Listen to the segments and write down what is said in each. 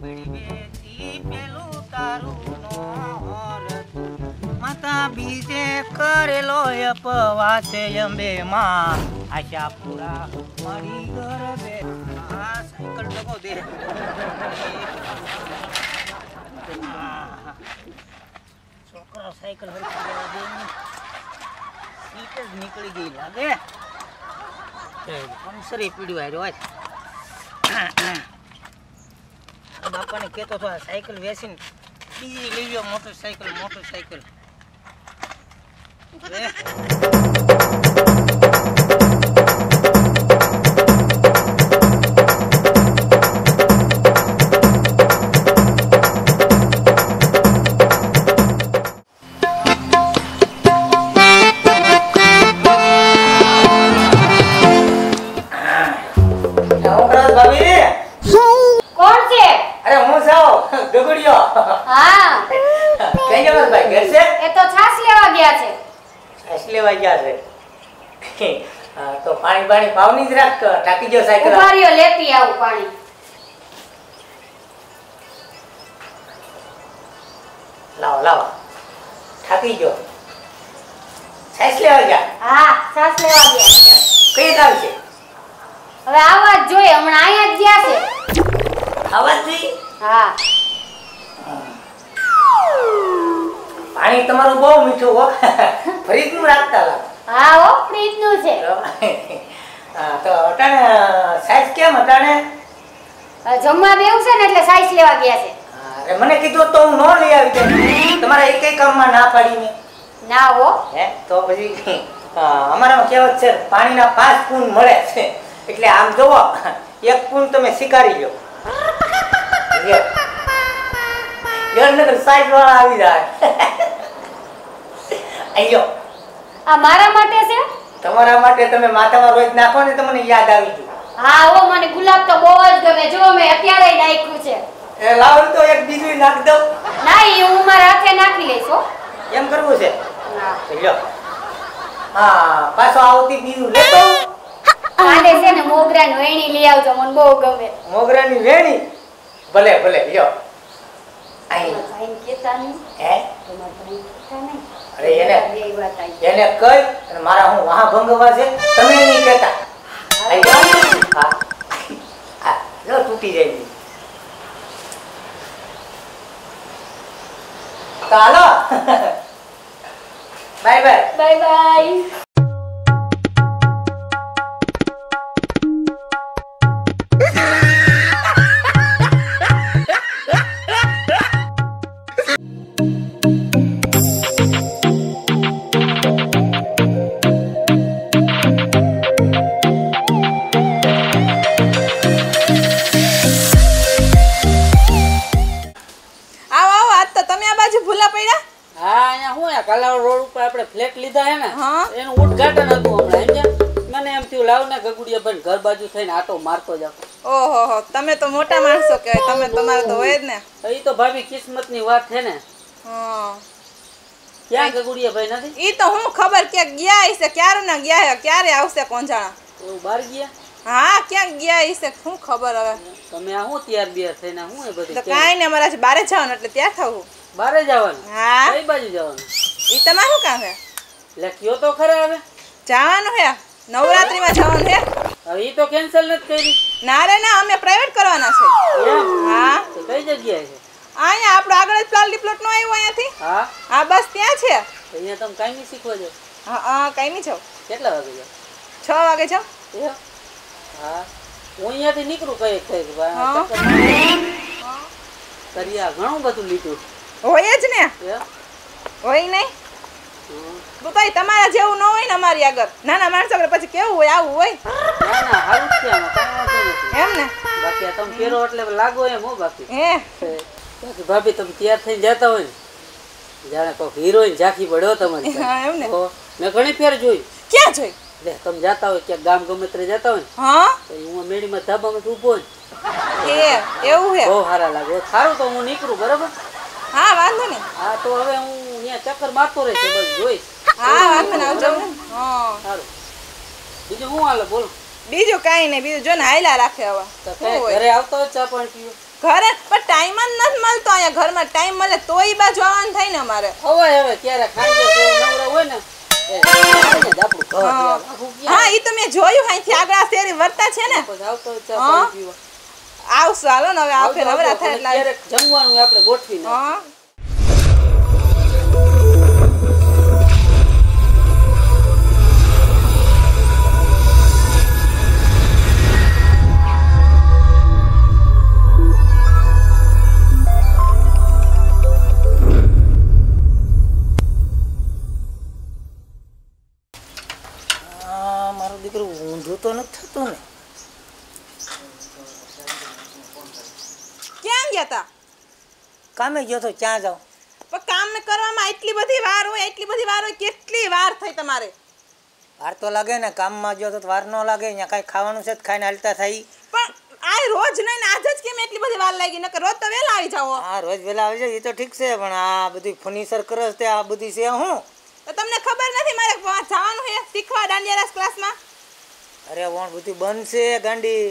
પડી પેલું તારું માતા બીજે કરેલો અપવાસે અંબે માં આશા પૂરા મળી ગરબે આ સાયકલ ડગો દે. છોકરો સાયકલ હરખી દે. સીટ જ નીકળી ગઈ લાગે. પંચરી પીડ્યું હાર્યો હોય બાપાને કહેતો હતો આ સાયકલ વેચીને બીજી લઈ લો મોટરસાયકલ મોટરસાયકલ ગયા છે. છાશ લેવા ગયા છે. તો પાણી પાણી પાવની જ રાખ ટાકી જો સાયકલ. ઊભા લેતી આવું પાણી. લાવો લાવો. ઠાકી ગયો સાસ લેવા ગયા? હા સાસ લેવા ગયા. કઈ ગામ છે? હવે આવા જ જોઈએ હમણાં અહીંયા જ ગયા છે. આવાજ જોઈ હા. પાણી તમારું બહુ મીઠું હો. ફ્રીજનું રાખતા લાગે હા હો ફ્રીજનું છે હા, તો અટાણે સાઈઝ કેમ અટાણે? જમવા બેવું છે ને એટલે સાઈઝ લેવા ગયા છે. અરે મને કીધું તો હું ન લઈ આવી દઉં તમારા એક એક કામમાં ના પાડીને ના હો. હે તો પછી અમારામાં કહેવત છે પાણીના પાંચ કુંડ મળે છે. એટલે આમ જોવો એક કુંડ તમે સ્વીકારી લો. લ્યો. લ્યો સાઈડ વાળા આવી જાય. અયો આ મારા માટે છે? તમારા માટે તમે માથામાં રોજ નાખો ને તમને યાદ આવી ગયું. હા ઓ મને ગુલાબ તો બહુ જ ગમે. જો મેં અત્યારે નાખ્યું છે. એ લાવ તો એક બીજું નાખ દઉં. ના એ હું મારા હાથે નાખી લઈશ હો. એમ કરવું છે. લ્યો હા પાછો આવતી બીજું લેતો. કાલે છે ને મોગરાની વેણી લઈ આવજો મને બહુ ગમે. મોગરાની વેણી? ભલે ભલે લ્યો. મારા હું વાહ ભંગવા છે? તમે નહીં કહેતા. અહીં, હા. હા. જો તૂટી જાય છે. Bye bye. Bye bye. ભૂલા પડ્યા? હા અહીંયા હું આ કલાવ રોડ ઉપર આપણે ફ્લેટ લીધા હે ને એનું ઉદ્ઘાટન હતું હમણાં સમજ્યા મને એમ થયું લાવ ને ગગુડિયા ભાઈ ઘર બાજુ થઈને આટો મારતો જાવ. ઓહો હો તમે તો મોટા માણસો કે તમે તમારે તો હોય જ ને. એ તો ભાભી કિસ્મતની વાત છે ને. હા. ક્યાં ગગુડિયા ભાઈ નથી? ઈ તો હું ખબર ક્યાંક ગયા હશે ક્યારે ના ગયા હે ક્યારે આવશે કોંજાણા? એવું બહાર ગયા? હા ક્યાંક ગયા હશે? શું ખબર હવે? તમે આ હું ત્યાર બિયાર થઈને હું એ તો કાઈ ને અમારા બારે જવાનું એટલે ત્યાં થવું. બારે જવાનું? હા. કઈ બાજુ જવાનું? એ તમારું શું કામ હે? એટલે કયો તો ખરા હવે? જવાનું હે? નવરાત્રીમાં જવાનું હે? હવે એ તો કેન્સલ નથી કરી. ના રે ના અમે પ્રાઇવેટ કરવાના છે. હા. કઈ જગ્યાએ છે? અહીંયા આપણો આગળ જ પ્લાલ પ્લોટ નો આવ્યો અહીંયાથી. હા. હા બસ ત્યાં છે. અહીંયા તમે કાંઈ નહીં શીખવા જાવ હા હા કાઈ નહીં જાવ કેટલા વાગે જાવ છ વાગે જાવ? હા. હું અહીંયાથી નીકળું કઈ કઈ. કરીયા ઘણું બધું લીધું. હોય જ ને? હોય નહીં. તો તોય તમારા જેવું ન હોય ને અમારી આગળ. નાના માણસો પછી કેવું હોય આવું હોય? એમ ને? બાકી તમે કેરો એટલે લાગો એમ હો બાકી. હે? બાકી ભાભી તમે તૈયાર થઈને જતા હોય ને જાણે કોઈક હિરોઈન ઝાંખી પડ્યો તમારી એમ ને. તો મેં ઘણી ફેર જોઈ. ક્યાં જોઈ? લે તમે જાતા હોય ક્યાંક ગામ ગમે ત્યારે જતા હોય ને હા? તો હું મેળીમાં ધાબામાં ઊભો ને. એ એવું હે? બહુ સારા લાગે. સારું તો હું નીકળું બરાબર? હા વાંધો નહીં. હા તો હવે હું અહીંયા ચક્કર મારતો રહે છે બસ જોઈશ હા વાંધો નહીં આવજો હા. સારું. બીજું હું હાલે બોલો. બીજું કાંઈ નહીં બીજું જો ને હાયલા રાખે હવે. તો ઘરે આવતો હોય ચા પાણી પીવો? ઘરે પણ ટાઈમ જ નથી મળતો અહીંયા ઘરમાં. ટાઈમ મળે તો એ બાજુ આવવાનું થાય ને અમારે. હવે હવે ક્યારે ખાઈ જાય નવરા હોય ને હા. ઈ તો મેં જોયું અહીંથી આગળ આ શેરી વર્તા છે ને. આવશું હાલો ને હવે આ ફેર જમવાનું આપણે ગોઠવી હા કામે ગયો તો ક્યાં જાઉં? પણ કામ ને કરવામાં એટલી બધી વાર હોય એટલી બધી વાર હોય કેટલી વાર થઈ તમારે? વાર તો લાગે ને કામમાં ગયો તો વાર ન લાગે અહીંયા કાંઈ ખાવાનું છે ખાઈને હાલતા થઈ. પણ આ રોજ નહીં ને આજ જ કેમ એટલી બધી વાર લાગી? નકર રોજ તો વહેલા આવી જાઓ. હા રોજ વહેલા આવી જાય એ તો ઠીક છે પણ આ બધી ફર્નિચર કરે છે આ બધી છે હું. તો તમને ખબર નથી મારે જવાનું છે શીખવા દાંડિયારાસ ક્લાસમાં? અરે વણ બધું બંધ છે ગાંડી.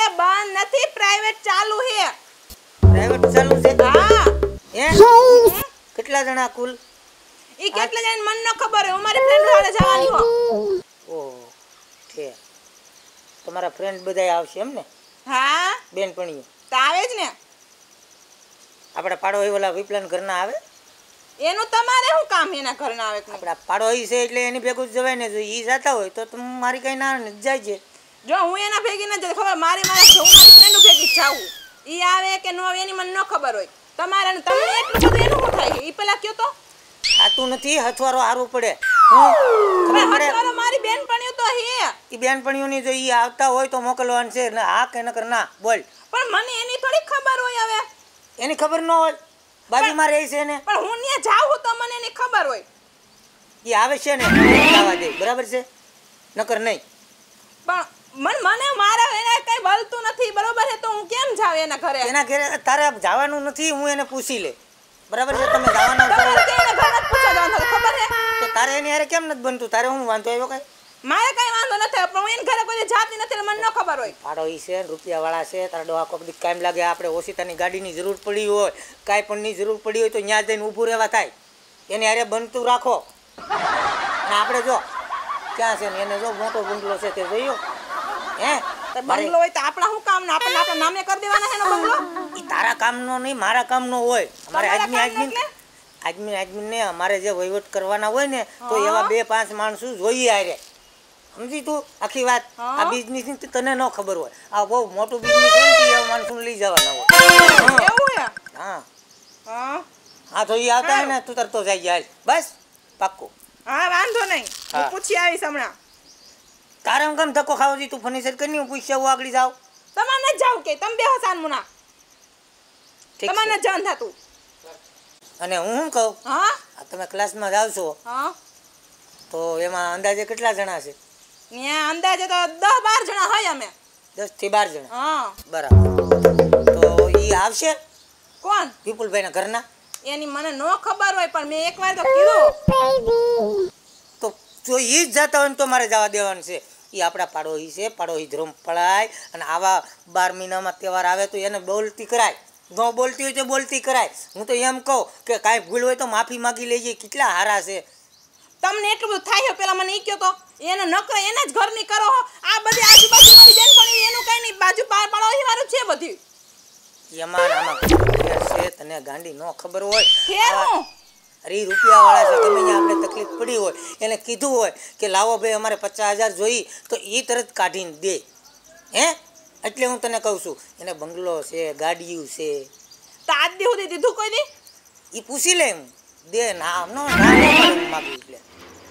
એ બંધ નથી પ્રાઇવેટ ચાલુ છે. પ્રાઇવેટ ચાલુ છે? હા. હે? કેટલા જણા કુલ? ઈ કેટલા જણ મન ન ખબર હોય. અમારી ફ્રેન્ડ જોડે જવાની હો ઓ છે. તમારા ફ્રેન્ડ બધાય આવશે એમ ને? હા? બેનપણીઓ. તો આવે જ ને. આપણા પાડો એ ઓલા વિપલન ઘરના આવે? એનું તમારે શું કામ એના ઘરના આવે? આપણા પાડો ઈ છે એટલે એની ભેગું જવાય ને જો એ જતા હોય તો તમ મારી કઈ ના જાય છે. જો હું એના ભેગી ન જઈ ખબર મારી મારે હું મારી ફ્રેન્ડ ભેગી જ જાઉં. ઈ આવે કે ન આવે એની મને ન ખબર હોય. તમારે તમને એટલું બધું એનું શું થાય એ પેલા કયો તો? આ તું નથી હથવારો હારું પડે. હથવારો મારી બેનપણીઓ તો હે. એ બેનપણીઓની જો એ આવતા હોય તો મોકલવાનું છે. ને હા કે નકર ના બોલ. પણ મને એની થોડી ખબર હોય હવે. એની ખબર ન હોય? બાજુમાં રહે છે ને પણ હું ત્યાં જાઉં તો મને એની ખબર હોય. એ આવે છે ને? આવા દે. બરાબર છે? નકર નહીં. પણ મન મને મારા એને કઈ બલતું નથી બરોબર છે? તો હું કેમ જાઉં એના ઘરે? એના ઘરે તારે જવાનું નથી હું એને પૂછી લે બરાબર છે? તમે જવાના છો ખબર છે? તો તારે એની હારે કેમ નથી બનતું? તારે હું વાંધો આવ્યો કઈ? મારે કઈ વાંધો નથી પણ હું એને ઘરે કોઈ જાતી નથી મને ન ખબર હોય. પાડો ઈ છે રૂપિયા વાળા છે તારા ડોહા કોક દી લાગે આપણે ઓશિતાની ગાડીની જરૂર પડી હોય કાંઈ પણની જરૂર પડી હોય તો ત્યાં જઈને ઊભું રહેવા થાય. એને હારે બનતું રાખો. ને આપણે જો ક્યાં છે ને એને જો મોટો બંગલો છે તે જોયો? હે? બંગલો હોય તો આપણા શું કામ ને? આપણને આપણા નામે કરી દેવાના છે બંગલો? તારા કામનો નહીં મારા કામનો હોય. અમારે આજમી આજમી આજમી ને અમારે જે વહીવટ કરવાના હોય ને તો એવા બે પાંચ માણસો જોઈએ આરે સમજી તું આખી વાત? આ બિઝનેસની તને ન ખબર હોય. આ બહુ મોટું બિઝનેસ હોય ને એવા માણસો લઈ જવાના હોય. એવું હા? હા. હા. તો એ આવતા હોય ને તું તરતો જાય જાય બસ પાક્કું. હા વાંધો નહીં. હું. પૂછી આવીશ હમણાં. તારે કેમ ધક્કો ખાવો જી તું ફર્નિચર કરી હું પૂછ્યા હું આગળ જાવ તમારે જાવ કે તમે બેહો સાનમુના ઠીક તમારે જવાનું થતું. અને હું શું કહું? હા? તમે ક્લાસમાં જાવ છો હા. તો એમાં અંદાજે કેટલા જણા છે? ત્યાં અંદાજે તો દસ બાર જણા હોય અમે. દસથી બાર જણા? હા. બરાબર. તો એ આવશે? કોણ? વિપુલભાઈના ઘરના? એની મને નો ખબર હોય પણ મેં એકવાર તો કીધું. તો જો એ જ જતા હોય ને તો મારે જવા દેવાનું છે. એ આપણા પાડોશી છે પાડોશી ધ્રુમ પડાય અને આવા બાર મહિનામાં તહેવાર આવે તો એને બોલતી કરાય. ન બોલતી હોય તો બોલતી કરાય. હું તો એમ કહું કે કાંઈ ભૂલ હોય તો માફી માગી લેજે કેટલા હારા છે. તમને એટલું બધું થાય પેલા મને ઈ કહો તો એને નકર એને જ ઘરની કરો. આ બધી આજુબાજુ મારી બેન પણ એનું કઈ નહીં. બાજુ પાર પાડોશી મારું છે બધી. એમાં આમાં છે તને ગાંડી ન ખબર હોય. ફેર હું? અરે ઈ રૂપિયાવાળા છે. ગમે ત્યાં આપણે તકલીફ પડી હોય એને કીધું હોય કે લાવો ભાઈ અમારે પચાસ હજાર જોઈ તો એ તરત કાઢીને દે. હે? એટલે હું તને કહું છું એને બંગલો છે ગાડીયું છે. તો આજ દી સુધી દીધું કોઈ નહીં એ પૂછી લે હું દે ના નો ના એટલે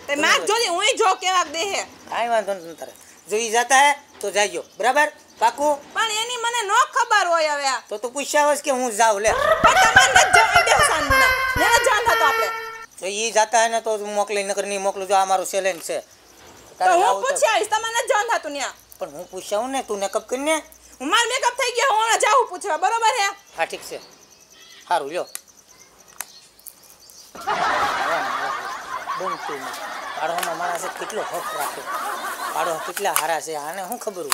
તે માગ જોજે હું જો કેવાક દે હે કાંઈ વાંધો નથી તારે જોઈ જતા હે તો જાજો બરાબર? પાકું પણ એની મને નો ખબર હોય હવે આ. તો તું પૂછ્યા હોસ કે હું જાઉં લે. પણ તમારે જવા દેવું સાંજના ને. જાન હતો આપણે. તો ઈ જાતા હે ને તો મોકલી નકરની મોકલું જો આ મારું ચેલેન્જ છે. તો હું પૂછ્યા તો- તમને જાન હતું ત્યાં પણ હું પૂછ્યા ને તું મેકઅપ કરીને? હું માર મેકઅપ થઈ ગયો હું જાઉં પૂછવા. બરોબર હે? હા ઠીક છે. સારું લ્યો. બનતું પાડોમાં મારા છે કેટલો હક રાખે? પાડો કેટલા હારા છે આને શું ખબર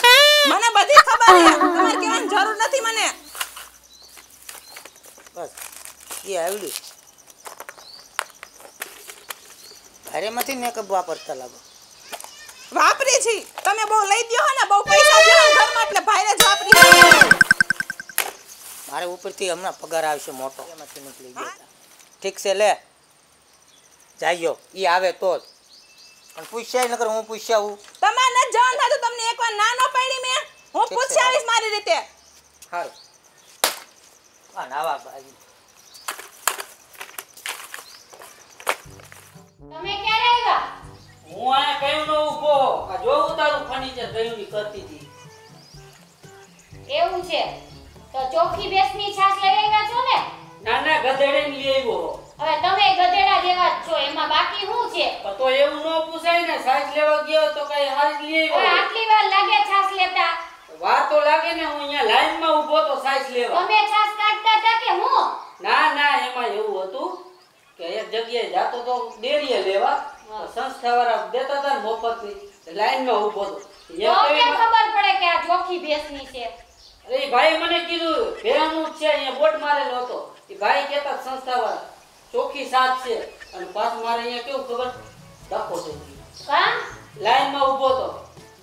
મને બધી ખબર છે. તમારે કહેવાની જરૂર નથી મને. બસ એ આવડ્યું. ભારેમાંથી મેકઅપ વાપરતા લાગો. વાપરી છી. તમે બહુ લઈ દો ને બહુ પૈસા દો ઘરમાં એટલે ભાઈને જ વાપરી. મારે ઉપરથી હમણાં પગાર આવશે મોટો. એમાંથી નીકળી ગયો ઠીક છે લે. જાયો. એ આવે તો જ. પણ પૂછ્યા નકર હું પૂછ્યા હું તમારે નથી જવાનું થતું તમને એકવાર ના ન પડી મેં. હું આવીશ મારી રીતે. સારું આ નાવા બાજુ. તમે ક્યારે આવ્યા? હું આયા કયું નો ઊભો આ જોવું તારું ફર્નિચર કયું ની કરતી હતી. એવું છે. તો ચોખ્ખી બેસની છાશ લઈ આવ્યા છો ને? નાના ગધેડે ને લઈ આવ્યો. હવે તમે ગધેડા જેવા જ છો એમાં બાકી શું છે? તો એવું ન પૂછાય ને સાઈઝ લેવા ગયો તો કઈ હાજ લઈ આવ્યો. આટલી વાર લાગે છાસ લેતા? વાર તો લાગે ને હું અહીંયા લાઈનમાં ઊભો તો સાઈઝ લેવા. તમે છાસ કાઢતા હતા કે હું? ના ના એમાં એવું હતું કે એક જગ્યાએ જાતો તો ડેરીએ લેવા સંસ્થાવાળા સંસ્થા વાળા દેતા હતા ને મફતની લાઈનમાં ઊભો તો ખબર પડે કે આ ચોખ્ખી ભેંસની છે. અરે એ ભાઈ મને કીધું ભેણનું છે અહીંયા બોટ મારેલો હતો. એ ભાઈ કહેતા સંસ્થા વાળા ચોખ્ખી સાત છે. અને પાછું મારે અહીંયા કેવું ખબર? ધક્કો થઈ ગયો. કામ લાઈનમાં ઊભો તો.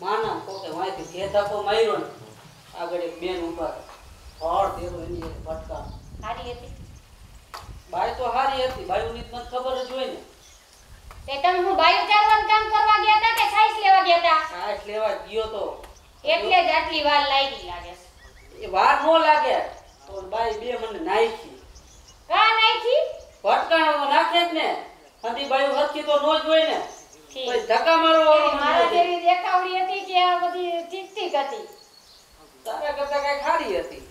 માના કોકે વાંચી જે ધક્કો માર્યો ને. આગળ એક બેન ઉપર ફળ દેવો એની ભટકા. સારી હતી? બાઈ તો હારી હતી. બાયુની ની મને ખબર જ હોય ને. તે તમે હું બાયુ ચારવાનું કામ કરવા ગયા હતા કે સાઈસ લેવા ગયા હતા? સાઈસ લેવા ગયો તો. એટલે જ આટલી વાર લાગી લાગે એ વાર નો લાગે. તો બાઈ બે મને નાખી કા નાખી ભટકાણો નાખે જ ને. હતી બાયું હરખી તો નો જ હોય ને. પછી ધક્કા મને મારા જેવી દેખાવડી હતી કે આ બધી ઠીક ઠીક હતી. તારા કરતા કઈ ખારી હતી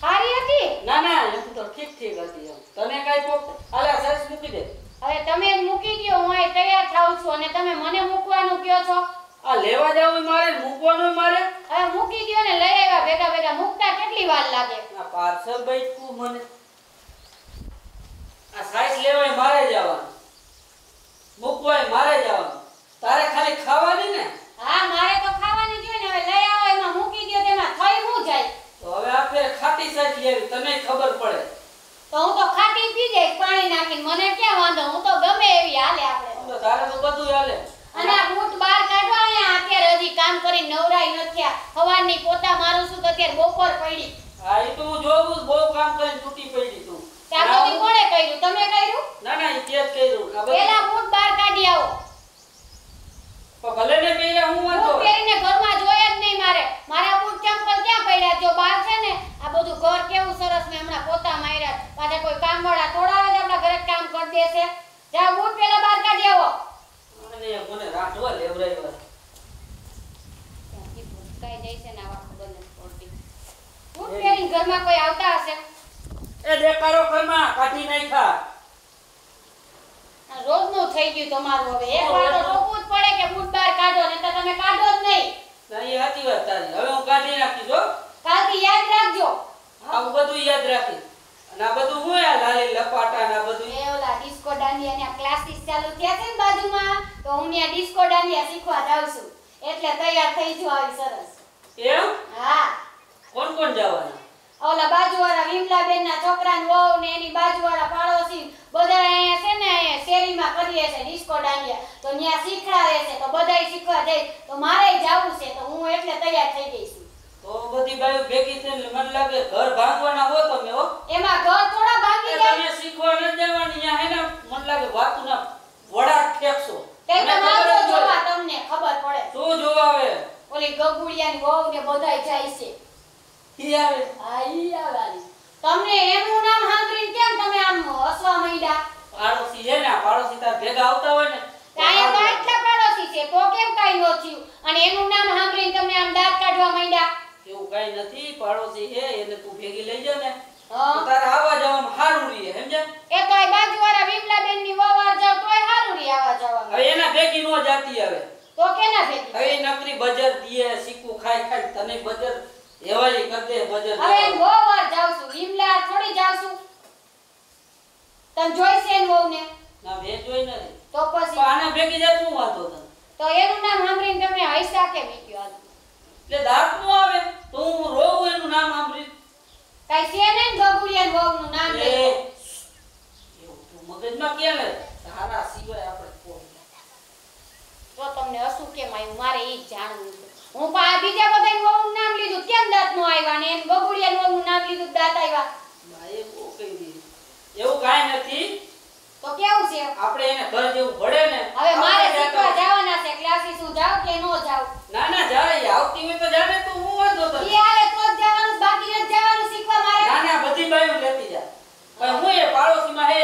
સારી હતી ના ના એમ તો ઠીક ઠીક હતી એમ તને કઈ પોક આલા સાઈઝ મૂકી દે હવે તમે જ મૂકી દો હું અહીં તૈયાર થાઉં છું અને તમે મને મૂકવાનું કયો છો આ લેવા જાવું મારે ને મૂકવાનું મારે હવે મૂકી દો ને લઈ આવ્યા ભેગા ભેગા મૂકતા કેટલી વાર લાગે આ પાર્સલ બૈઠું મને આ સાઈઝ લેવાય મારે જવાનું મૂકવાય મારે જવાનું તારે ખાલી ખાવાની ને હા મારે તો ખાવાની જોઈએ ને હવે લઈ આવો એમાં મૂકી દો તેમાં થઈ હું જાય તો હવે આ ફેર ખાટી સાઈઝ લેવી તને ખબર પડે તો હું તો ખાટી પી જઈશ પાણી નાખીને મને ક્યાં વાંધો? હું તો ગમે એવી હાલે આપણે. તો તારે તો બધું હાલે. અને આ બૂટ બહાર કાઢવા અહીંયા અત્યારે હજી કામ કરી નવરાઈ નથી થયા. પોતા મારું છું તો અત્યારે બપોર પડી. હા એ તો હું જોઉં બહુ કામ કરીને તૂટી પડી તું ત્યાં કોણે કર્યું? તમે કર્યું? ના ના એ તે જ કર્યું. પેલા બૂટ બહાર કાઢી આવો. ભલે ને પહેર્યા હું વાંધો પહેરીને ઘરમાં જોયા જ નહીં મારે. મારા બૂટ ચંપલ ક્યાં પડ્યા? જો બહાર છે ને આ બધું ઘર કેવું સરસ મેં હમણાં પોતા માર્યા. પાછા કોઈ કામ વાળા તોડાવે છે આપણા ઘરે કામ કરી દેશે જા બૂટ પેલા બહાર કાઢી આવો. મને મને રાખવા જાય છે ને આવા ખબર નથી પડતી બૂટ પહેરીને ઘરમાં કોઈ આવતા હશે? એ દેખાડો ઘરમાં કાઢી નાખ્યા. આ રોજનું થઈ ગયું તમારું હવે. એક વાર તો રોકવું જ પડે કે બૂટ બહાર કાઢો નહીં તો તમે કાઢો જ નહીં. ના એ સાચી વાત તારી. હવે હું કાઢી નાખીશ હો. કાલથી યાદ રાખજો. આ હું બધું યાદ રાખીશ. અને આ બધું હું આ લાલી લપાટા ને બધું. એ ઓલા ડિસ્કો દાંડિયાના ક્લાસીસ ચાલુ થયા છે ને બાજુમાં તો હું ત્યાં ડિસ્કો દાંડિયા શીખવા જાઉં છું. એટલે તૈયાર થઈ આવી સરસ. એમ હા. કોણ કોણ જવાના? ઓલા બાજુવાળા વિમલાબેનના છોકરા વહુ ને એની બાજુવાળા પાડોશી બધા અહીંયા છે ને અહીંયા શેરીમાં કરીએ છે ડિસ્કો દાંડિયા તો ત્યાં શીખડાવે છે તો બધાય શીખવા જાય. તો મારે જવું છે તો હું એટલે તૈયાર થઈ ગઈ છું. તો બધી બાયું ભેગી થઈને મને લાગે ઘર ભાંગવાના હો તમે હો? એમાં ઘર થોડા ભાંગી જાય. તમે શીખવા ન જવાની અહીંયા હે ને મને લાગે વાતુના વડા ઠેકશો. તે મને તો ખબર આવજો જ જોવા તમને ખબર પડે. શું જોવા આવે? ઓલી ગગુડિયાની વહુ ને બધાય જાય છે. આ તમને એનું નામ સાંભળીને કેમ તમે આમ હસવા માંડ્યા? પાડોશી છે ને પાડોશી તાર ભેગા આવતા હોય ને તો તો આવડે. પાડોશી છે તો કેમ કાંઈ નો થયું? અને એનું નામ સાંભળીને તમે આમ દાંત કાઢવા માંડ્યા? એવું કઈ નથી પાડોશી છે એને તું ભેગી લઈ જા ને. હા. આવા તારે જવામાં સારું રહીએ સમજ્યા? એ તો આ બાજુવાળા વિમલાબેનની વહુ જાવ તોય સારું રી આવા જવામાં હવે એના ભેગી નો જાતી હવે. તો કેના ભેગી? હવે નકરી બજર દીએ શીખું ખાઈ ખાઈ તને બજર હેવાલી કર દે હવે એની વાર જાવ છું વિમલા થોડી જાવ છું. તમે જોઈ છે એની વહુને? ના ભેજ જોઈ નથી. તો પછી? આને ભેગી જાય શું વાંધો તને? તો એનું નામ સાંભળીને તમે હૈસા નીકળ્યો એટલે દાંત નો આવે તો હું રોવું એનું નામ સાંભળી કઈ છે ને ગગુડિયા વહુનું નામ એ, લેજો એવું તું મગજમાં કે ને તારા સિવાય આપણે કોઈ તો તમને હસું કેમ આવ્યું? મારે એ જાણવું હું પા બીજા બધાય વહુનું નામ લીધું. કેમ દાંત નો આવ્યા ને? એને ગગુડિયા વહુનું નામ લીધું દાંત આવ્યા? ભાઈ બહુ કહી. એવું કાંઈ નથી. તો કેવું છે? આપણે એને ઘર જેવું ભળે ને. હવે મારે શીખવા જવાના છે ક્લાસીસ હું જાવ કે નો જાવ? ના ના એ આવતી હોય તો જાને તો હું વાંધો તો એ આવે તો જ જવાનું બાકી નથી જવાનું શીખવા મારે. ના ના બધી બાયું લેતી જા પણ હું એ પાડોશીમાં હે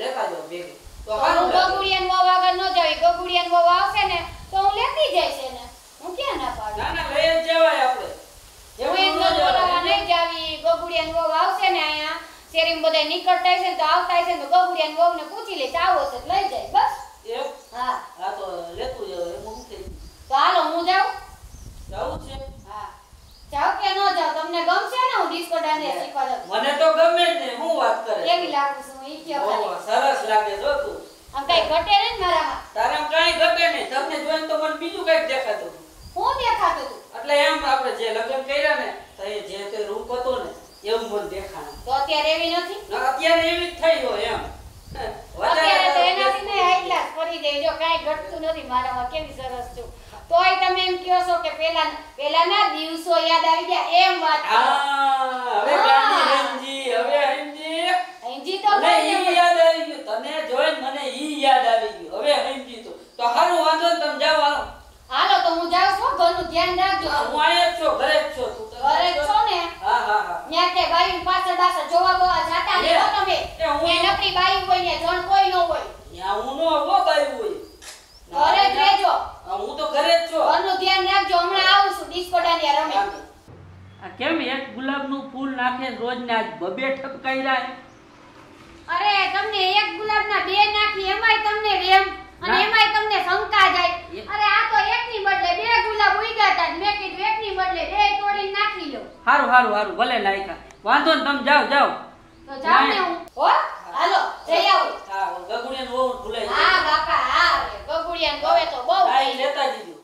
લેતા જાઉં ભેગી. તો હું લાગે. ગગુડિયાન વહુ આગળ ન જાવી ગગુડિયાન વહુ આવશે ને તો હું લેતી જઈશ એને. હું ક્યાં ના પાડું? ના ના લઈ જ જવાય આપણે. હું એવું એકલો બોલાવા નહીં જાવી ગગુડિયાન વહુ આવશે ને અહીંયા. શેરીમાં બધા નીકળતા હશે તો આવતા હશે ને તો ગગુડિયાન વહુને પૂછી લઈશ આવો તો લઈ જાય બસ. એમ? હા. હા તો લેતું જાવ એમાં શું થઈ તો હાલો હું જાઉં? જાવું છે. હા. જાવ કે ન જાવ તમને ગમશે ને હું ડિસ્કો ડાન્સ શીખવા જાઉં મને તો ગમે જ ને હું વાત કરે કેવી લાગુ છું ઈ કયો સરસ લાગે છો તું. આમ કઈ ઘટે નહીં મારામાં? તારામાં કાંઈ ઘટે નહીં. તમને જોઈને તો મને બીજું કંઈક દેખાતું. હું દેખાતું એટલે એમ આપણે જે લગ્ન કર્યા ને તો એ જે તે રૂપ હતો ને એવું મને દેખાણું. તો અત્યારે એવી નથી? અત્યારે એવી જ થઈ હોય એમ. અત્યારે કેમ એક ગુલાબનું ફૂલ નાખે રોજ ને આજ બબે ઠપકાઈ રહ્યા અરે તમને એક ગુલાબના બે નાખી એમાંય તમને રેમ અને એમાંય તમને શંકા જાય. અરે આ તો એકની બદલે બે ગુલાબ ઉગ્યા હતા મેં કીધું એકની બદલે બે તોડી નાખી લો. હારું હારું હારું ભલે લાયકા. વાંધો ને તમે જાઓ જાઓ. તો જાઓ ને હું. હો? હાલો જઈ આવું. હા ગગુડિયાન બહુ ભૂલાઈ હા બાપા હા ગગુડિયાન ગોવે તો બહુ લેતા દીધું